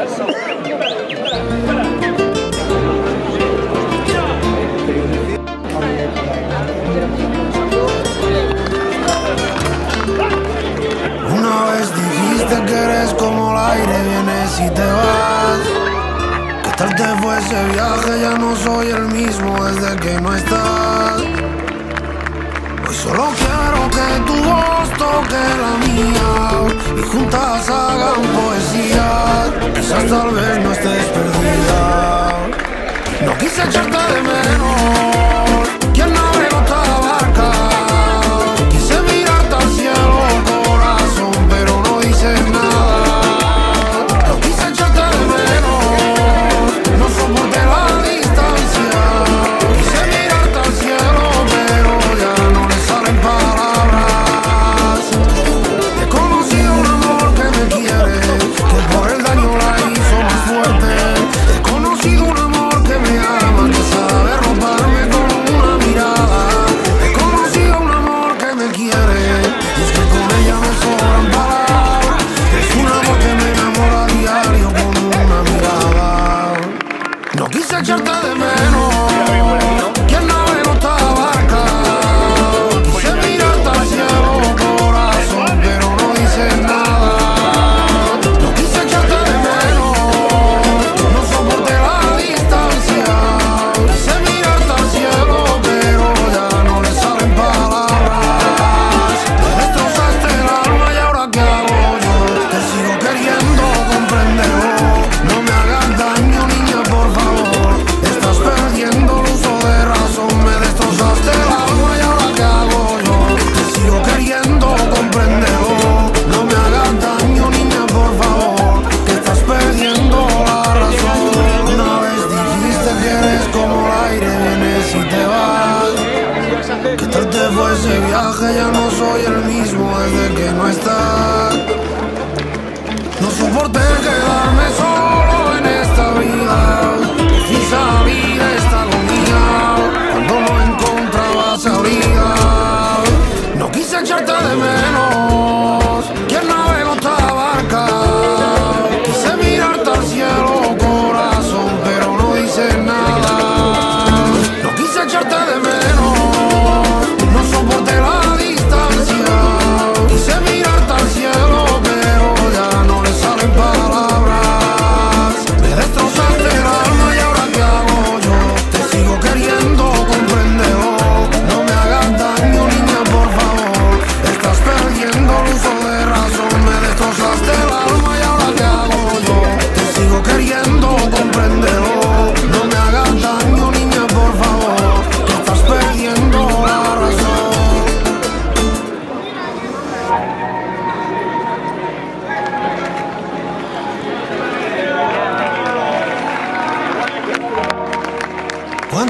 Una vez dijiste que eres como el aire, vienes y te vas. Que tal te fue ese viaje? Ya no soy el mismo desde que no estás. Hoy solo quiero que tu voz toque la mía y juntas hagan poesía. Quizás tal vez no estés perdida. No quise echarte de menos.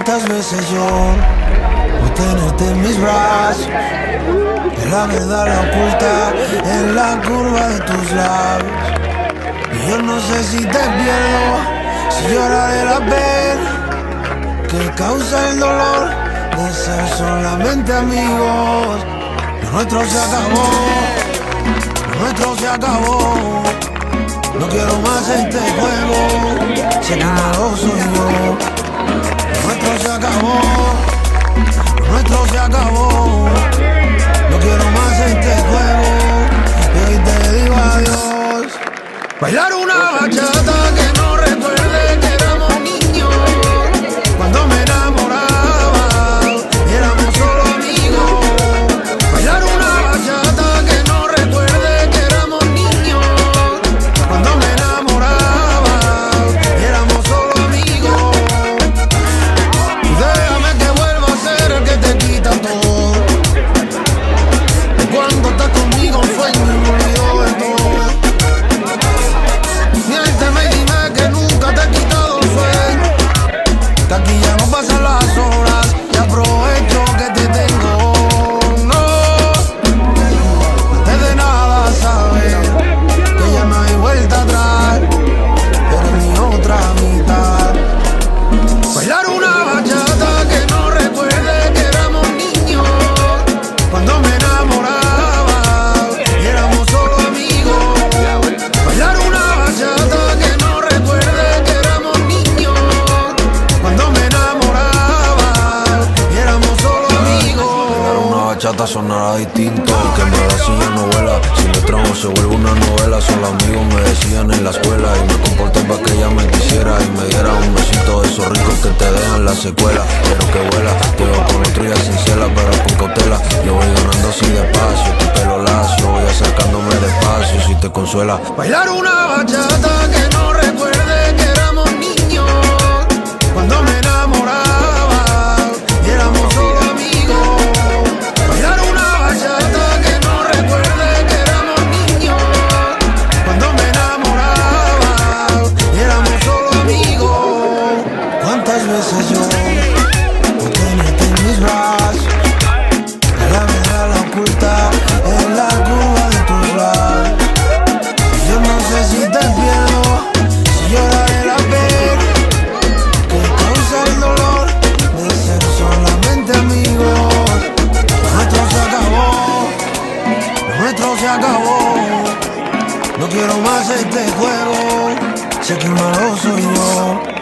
cuántas veces yo por tenerte en mis brazos. Y la verdad la oculta en la curva de tus labios. Y yo no sé si te pierdo, si lloraré la pena que causa el dolor de ser solamente amigos. Lo nuestro se acabó, lo nuestro se acabó. No quiero más este juego, si nada soy yo. Sonará distinto. Que me da si no vuela. Si le tramo se vuelve una novela. Solo amigos me decían en la escuela. Y me comporté para que ella me quisiera. Y me diera un besito de esos ricos que te dejan la secuela. Pero que vuela. Te veo con otro sin ciela, pero con cautela. Yo voy ganando así despacio. Tu pelo lacio. Voy acercándome despacio si te consuela. Bailar una bachata que no recuerde veces yo tenerte en mis brazos? La verdad oculta en la curva de tus labios. Yo no sé si te pierdo, si lloraré la pena que causa el dolor de ser solamente amigos. Nuestro se acabó, nuestro se acabó. No quiero más este juego, sé que malo soy yo.